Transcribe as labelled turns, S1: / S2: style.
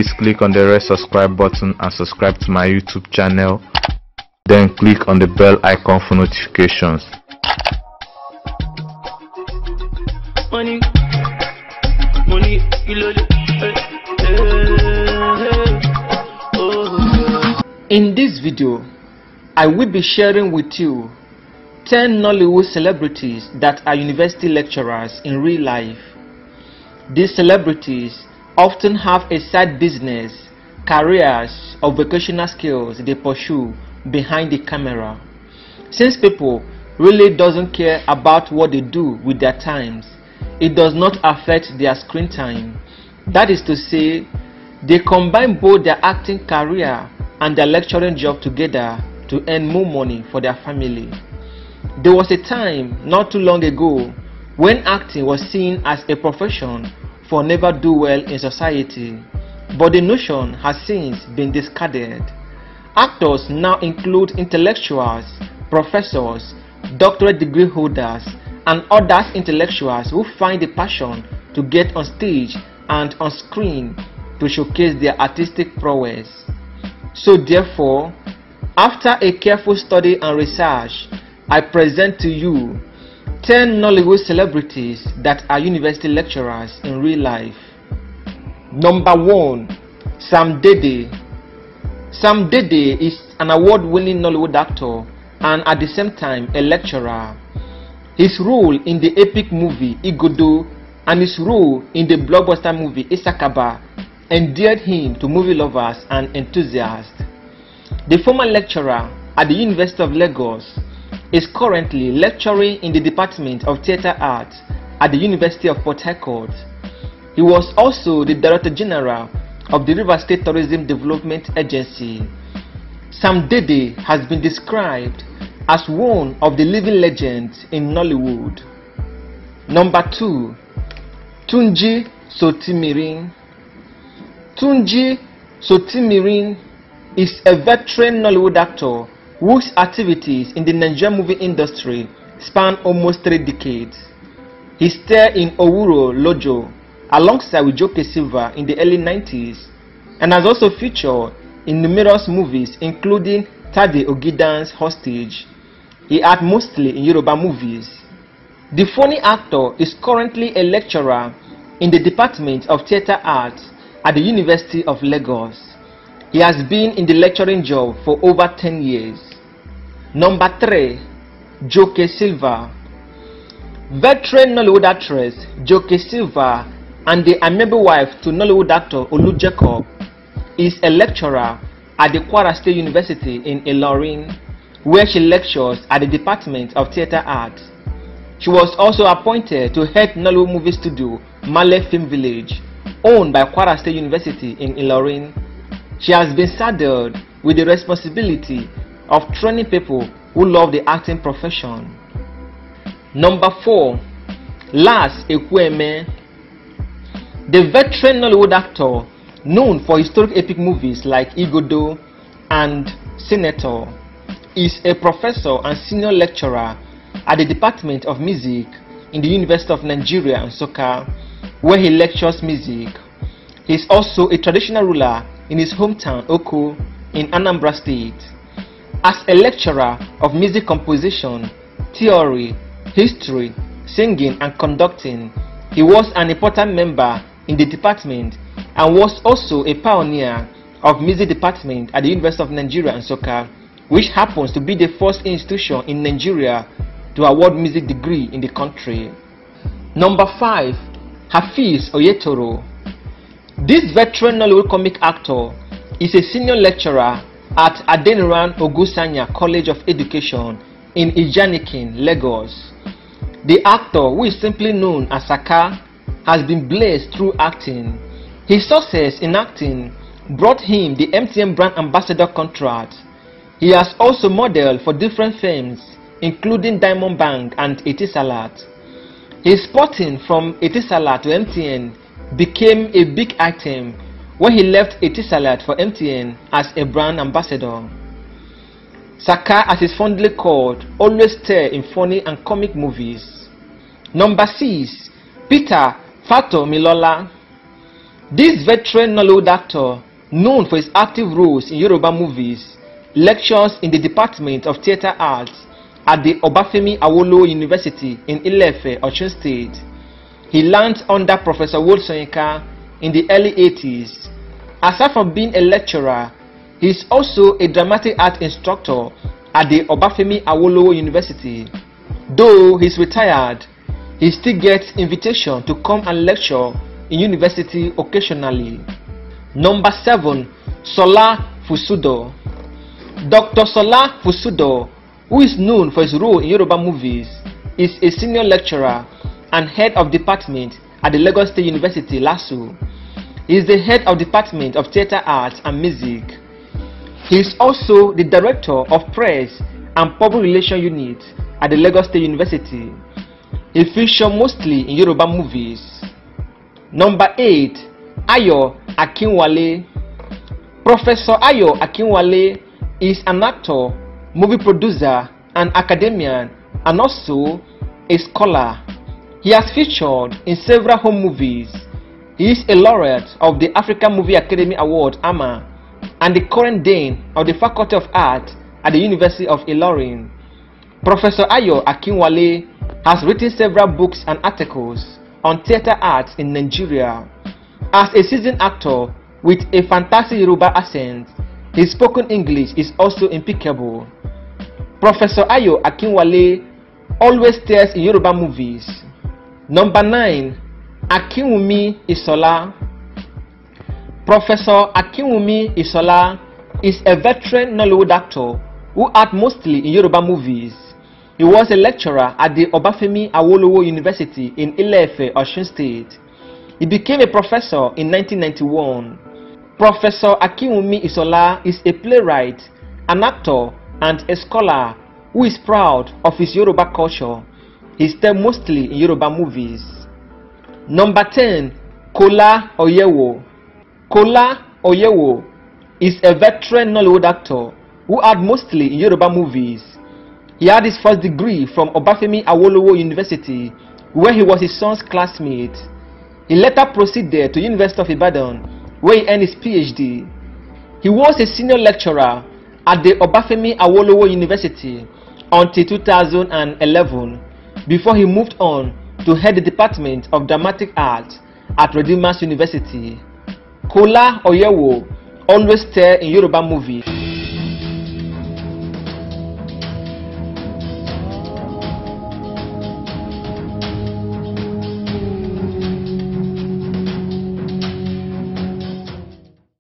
S1: please click on the red subscribe button and subscribe to my YouTube channel. Then click on the bell icon for notifications.
S2: money, money, kilo le.
S3: In this video, I will be sharing with you 10 Nollywood celebrities that are university lecturers in real life. These celebrities often have a side business, careers, or vocational skills they pursue behind the camera. Since people really doesn't care about what they do with their times, it does not affect their screen time. That is to say, they combine both their acting career and their lecturing job together to earn more money for their family. There was a time not too long ago when acting was seen as a profession for never do well in society, but the notion has since been discarded. Actors now include intellectuals, professors, doctorate degree holders, and other intellectuals who find the passion to get on stage and on screen to showcase their artistic prowess. So therefore, after a careful study and research, I present to you 10 Nollywood celebrities that are university lecturers in real life. Number 1. Sam Dede Sam Dede is an award-winning Nollywood actor and at the same time a lecturer. His role in the epic movie Igodo and his role in the blockbuster movie Isakaba endeared him to movie lovers and enthusiasts. The former lecturer at the University of Lagos is currently lecturing in the Department of Theatre Arts at the University of Port Harcourt. He was also the Director General of the River State Tourism Development Agency. Sam Dede has been described as one of the living legends in Nollywood. Number 2. Tunji Sotimirin Tunji Sotimirin is a veteran Nollywood actor whose activities in the Nigerian movie industry span almost three decades. He starred in Owuro Lojo alongside with Joke Silva in the early 90s and has also featured in numerous movies including Tade Ogidan's Hostage. He acted mostly in Yoruba movies. The funny actor is currently a lecturer in the Department of Theatre Arts at the University of Lagos. He has been in the lecturing job for over 10 years. Number 3. Joke Silva Veteran Nollywood actress Joke Silva and the amiable wife to Nollywood actor Olu Jacob is a lecturer at the Kwara State University in Ilorin where she lectures at the Department of Theatre Arts. She was also appointed to head Nollywood movie studio Malete Film Village owned by Kwara State University in Ilorin. She has been saddled with the responsibility of training people who love the acting profession. Number 4. Laz Ekwueme The veteran Nollywood actor known for historic epic movies like Igodo and Senator is a professor and senior lecturer at the Department of Music in the University of Nigeria Nsukka where he lectures music. He is also a traditional ruler in his hometown Oko in Anambra State. As a lecturer of music composition, theory, history, singing and conducting, he was an important member in the department and was also a pioneer of music department at the University of Nigeria Nsukka, which happens to be the first institution in Nigeria to award music degree in the country. Number 5. Hafiz Oyetoro This veteran Nollywood comic actor is a senior lecturer at Adeniran Ogunsanya College of Education in Ijanikin, Lagos. The actor, who is simply known as Saka, has been blessed through acting. His success in acting brought him the MTN brand ambassador contract. He has also modeled for different firms including Diamond Bank and Etisalat. His spotting from Etisalat to MTN became a big item when he left Etisalat for MTN as a brand ambassador. Saka, as is fondly called, always star in funny and comic movies. Number 6. Peter Fatomilola This veteran Nollywood actor, known for his active roles in Yoruba movies, lectures in the Department of Theatre Arts at the Obafemi Awolowo University in Ile-Ife, Osun State. He learned under Professor Wole Soyinka in the early 80s. Aside from being a lecturer, he is also a dramatic art instructor at the Obafemi Awolowo University. Though he's retired, he still gets invitation to come and lecture in university occasionally. Number 7. Sola Fasudo Dr. Sola Fasudo, who is known for his role in Yoruba movies, is a senior lecturer and head of department at the Lagos State University, LASU. He is the head of Department of Theatre Arts and Music. He is also the director of press and public relations unit at the Lagos State University. He features mostly in Yoruba movies. Number 8. Ayo Akinwale Professor Ayo Akinwale is an actor, movie producer, and academician, and also a scholar. He has featured in several home movies. He is a laureate of the African Movie Academy Award AMA and the current dean of the Faculty of Art at the University of Ilorin. Professor Ayo Akinwale has written several books and articles on theatre arts in Nigeria. As a seasoned actor with a fantastic Yoruba accent, his spoken English is also impeccable. Professor Ayo Akinwale always stars in Yoruba movies. Number 9. Akinwumi Isola Professor Akinwumi Isola is a veteran Nollywood actor who acted mostly in Yoruba movies. He was a lecturer at the Obafemi Awolowo University in Ile-Ife, Osun State. He became a professor in 1991. Professor Akinwumi Isola is a playwright, an actor, and a scholar who is proud of his Yoruba culture. He starred mostly in Yoruba movies. Number 10. Kola Oyewo Kola Oyewo is a veteran Nollywood actor who had mostly in Yoruba movies. He had his first degree from Obafemi Awolowo University where he was his son's classmate. He later proceeded to University of Ibadan where he earned his PhD. He was a senior lecturer at the Obafemi Awolowo University until 2011 before he moved on to head the Department of Dramatic Art at Redeemers University. Kola Oyewo always starred in Yoruba movies.